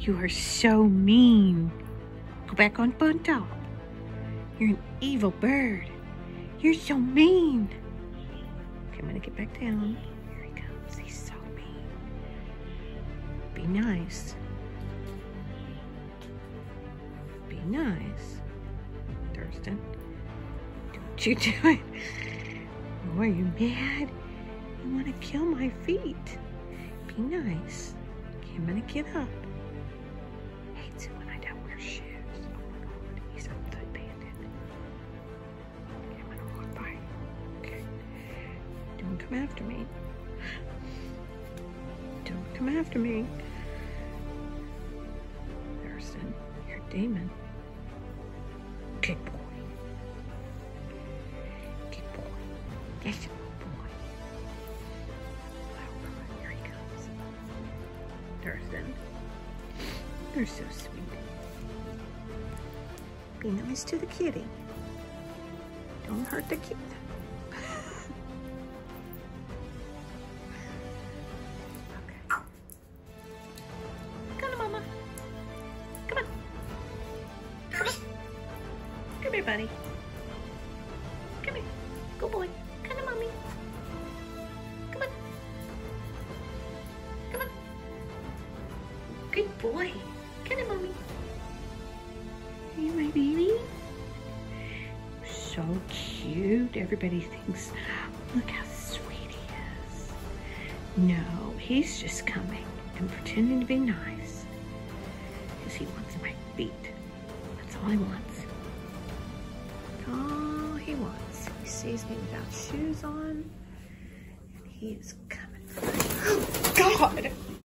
You are so mean. Go back on top. You're an evil bird. You're so mean. Okay, I'm gonna get back down. Here he comes. He's so mean. Be nice. Be nice. Thirston. Don't you do it. Oh, are you mad? You want to kill my feet. Be nice. Okay, I'm gonna get up. Don't come after me. Don't come after me. Thirston, you're a demon. Good boy. Good boy. Yes, good boy. Here he comes. Thirston. You're so sweet. Be nice to the kitty. Don't hurt the kid. Here, buddy. Come here. Good boy. Come on, Mommy. Come on. Come on. Good boy. Come on, Mommy. Hey, my baby. So cute. Everybody thinks, look how sweet he is. No, he's just coming and pretending to be nice. Because he wants my feet. That's all he wants wants. He sees me without shoes on, and he is coming. Oh, God!